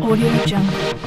Audio Jungle.